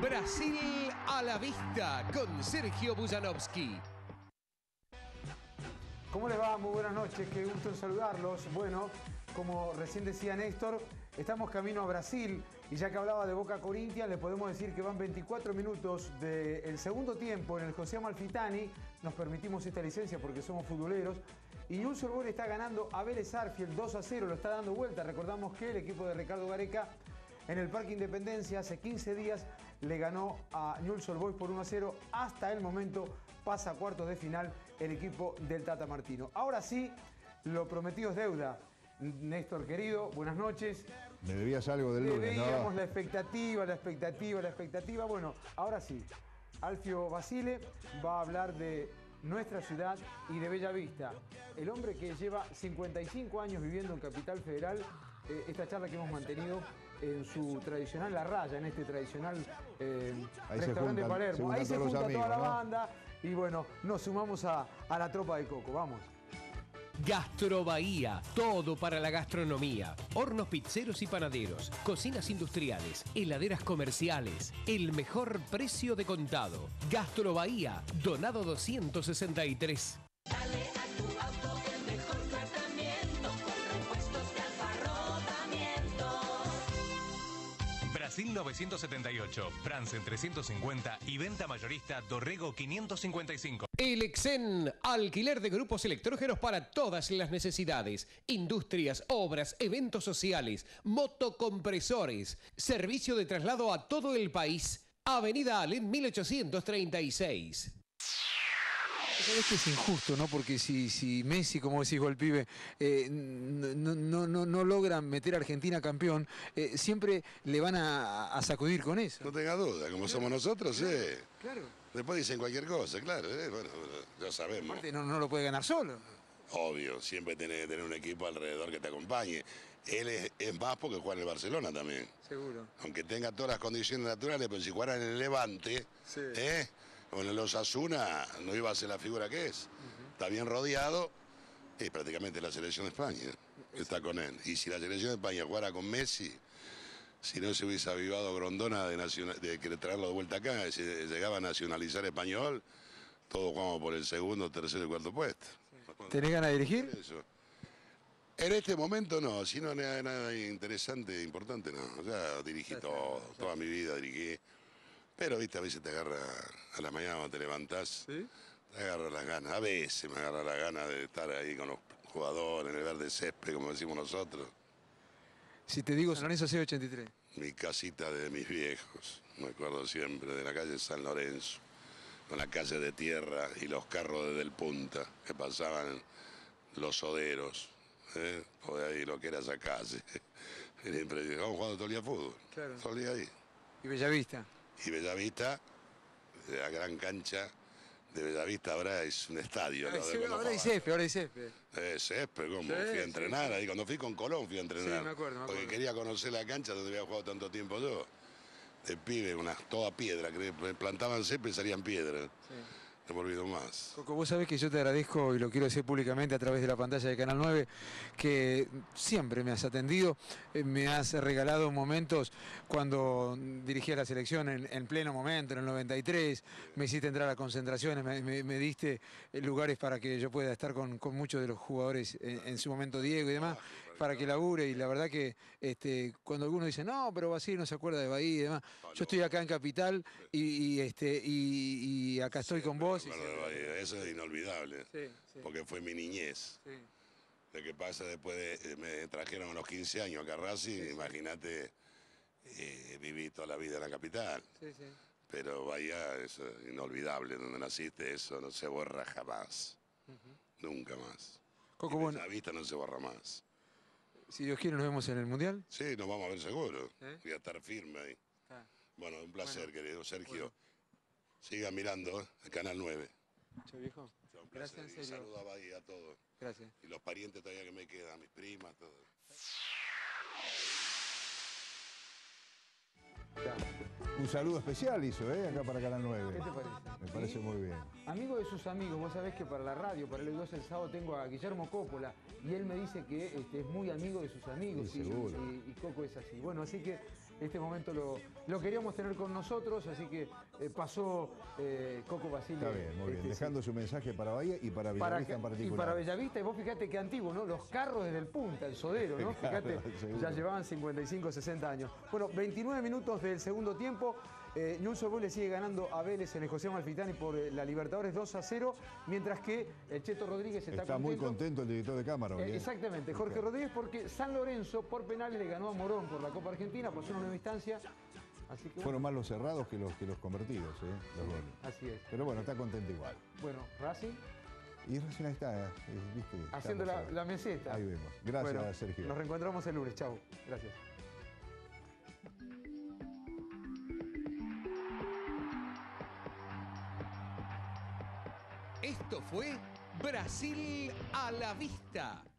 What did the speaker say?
Brasil a la vista con Sergio Bujanovsky. ¿Cómo les va? Muy buenas noches, qué gusto saludarlos. Bueno, como recién decía Néstor, estamos camino a Brasil y ya que hablaba de Boca Corintia, le podemos decir que van 24 minutos del segundo tiempo en el José Amalfitani. Nos permitimos esta licencia porque somos futboleros. Y Newell's Old está ganando a Vélez Arfield 2 a 0, lo está dando vuelta. Recordamos que el equipo de Ricardo Gareca en el Parque Independencia hace 15 días le ganó a Newell's Old Boys por 1 a 0. Hasta el momento pasa a cuartos de final el equipo del Tata Martino. Ahora sí, lo prometido es deuda. Néstor querido, buenas noches. Me debías algo del lunes, ¿no? la expectativa, la expectativa, la expectativa. Bueno, ahora sí. Alfio Basile va a hablar de nuestra ciudad y de Bella Vista. El hombre que lleva 55 años viviendo en Capital Federal, eh, esta charla que hemos mantenido en su tradicional La Raya, en este tradicional eh, restaurante de juntan- Palermo. se Ahí se junta toda la ¿no? banda y bueno, nos sumamos a, a la tropa de Coco. Vamos. Gastro Bahía, todo para la gastronomía. Hornos pizzeros y panaderos, cocinas industriales, heladeras comerciales. El mejor precio de contado. Gastro Bahía, Donado 263. Brasil 978, Franzen 350 y venta mayorista Dorrego 555. El Exen, alquiler de grupos electrógenos para todas las necesidades, industrias, obras, eventos sociales, motocompresores, servicio de traslado a todo el país. Avenida Allen 1836. Sabés que es injusto, ¿no? Porque si, si Messi, como decís el pibe, eh, no, no, no, no logran meter a Argentina campeón, eh, siempre le van a, a sacudir con eso. No tenga duda, como somos nosotros, sí. Claro. Después dicen cualquier cosa, claro, eh, bueno, ya sabemos. Aparte, no, no lo puede ganar solo. Obvio, siempre tenés que tener un equipo alrededor que te acompañe. Él es, es más porque juega en el Barcelona también. Seguro. Aunque tenga todas las condiciones naturales, pero si jugara en el Levante, Sí. ¿eh? O en el Osasuna, no iba a ser la figura que es. Está bien rodeado, es prácticamente la selección de España. Está con él. Y si la selección de España jugara con Messi, si no se hubiese avivado Grondona de, naciona- de querer traerlo de vuelta acá, si llegaba a nacionalizar español, todos jugamos por el segundo, tercero y cuarto puesto. ¿Tenés ganas de dirigir? Eso. En este momento no, si no nada, nada interesante, importante, no. Ya dirigí todo, toda mi vida dirigí. Pero, viste, a veces te agarra a la mañana cuando te levantás, te agarra las ganas. A veces me agarra las ganas de estar ahí con los jugadores, en el verde césped, como decimos nosotros. Si te digo San Lorenzo C83. Mi casita de mis viejos, me acuerdo siempre, de la calle San Lorenzo, con la calle de tierra y los carros desde el punta, que pasaban los soderos, ¿eh? por ahí lo que era esa calle. Impresionante. Vamos jugando todo el día fútbol, Claro. todo el día ahí. Y Bellavista. Y Bellavista, la gran cancha de Bellavista ahora es un estadio. Ah, ¿no? sí, ahora hay jugaba. césped, ahora hay césped. Eh, Sí, fui a sí, entrenar ahí. Cuando fui con Colón fui a entrenar. Sí, me acuerdo, me Porque quería conocer la cancha donde había jugado tanto tiempo yo. De pibe, una, toda piedra, que plantaban césped y salían piedras. No me olvido más. Coco, vos sabés que yo te agradezco y lo quiero decir públicamente a través de la pantalla de Canal 9, que siempre me has atendido, eh, me has regalado momentos cuando dirigía la selección en, en pleno momento, en el 93, me hiciste entrar a concentraciones, me, me- diste eh, lugares para que yo pueda estar con, muchos de los jugadores en su momento Diego y demás, para que labure y la verdad que este, cuando algunos dicen, no, pero Basile no se acuerda de Bahía y demás, yo estoy acá en Capital y, y, este, y, y acá estoy con vos. y. Eso es inolvidable. Sí, sí. Porque fue mi niñez. Lo que pasa después de. Me trajeron a los 15 años acá a Racing, imagínate, eh, viví toda la vida en la capital. Pero Bahía es eh, inolvidable, donde naciste, eso no se borra jamás. Nunca más. Coco, Y bueno, La vista no se borra más. Si Dios quiere nos vemos en el Mundial. Sí, nos vamos a ver seguro. ¿Eh? Voy a estar firme ahí. Ah. Bueno, un placer, Bueno. querido Sergio. Siga mirando ¿eh? el Canal 9. Chao, viejo. Un Gracias, placer. en serio. saludo a Bahía, a todos. Gracias. Y los parientes todavía que me quedan, mis primas, todo. Un saludo especial hizo, ¿eh? Acá para Canal 9. ¿Qué te parece? Me parece Sí. muy bien. Amigo de sus amigos, vos sabés que para la radio, para el 2 el sábado tengo a Guillermo Coppola y él me dice que este, es muy amigo de sus amigos Sí, y, seguro. y- y Coco es así. Bueno, así que este momento lo, lo queríamos tener con nosotros, así que eh, pasó eh, Coco Basile. Está bien, muy bien. este, Dejando su mensaje para Bahía y para para Villavista en que- y particular. para Bellavista, y vos fíjate qué antiguo, ¿no? Los carros desde el punta, el sodero, ¿no? Fíjate, ya llevaban 55, 60 años. Bueno, 29 minutos del segundo tiempo. Eh, Newell's Old Boys le sigue ganando a Vélez en el José Malfitani por eh, la Libertadores 2 a 0, mientras que el Cheto Rodríguez está, Está muy contento el director de cámara. eh, ¿eh? exactamente, Jorge Rodríguez, porque San Lorenzo por penales le ganó a Morón por la Copa Argentina, por ser una nueva instancia. Así que bueno, Fueron más los cerrados que los, que los convertidos, ¿eh? los goles. así es. Pero bueno, está contento igual. Bueno, Racing Y recién ahí está, eh, ¿viste? haciendo la, meseta. Ahí vemos. Gracias, Bueno, Sergio. Nos reencontramos el lunes. Chao. Gracias. Esto fue Brasil a la vista.